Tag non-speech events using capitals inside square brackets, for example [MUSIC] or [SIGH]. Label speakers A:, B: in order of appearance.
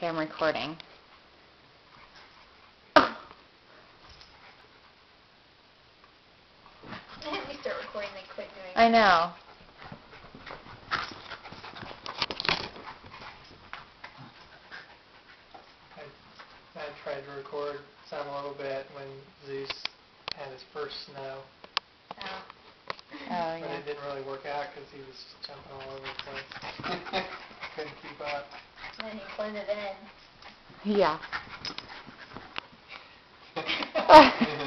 A: Okay, I'm recording. [LAUGHS]
B: we start recording, they quit doing
A: I know.
C: I, I tried to record some a little bit when Zeus had his first snow,
B: Oh.
A: Oh,
C: but it didn't really work out because he was jumping all over the place. Couldn't keep up.
B: And then he blended in.
A: Yeah. [LAUGHS]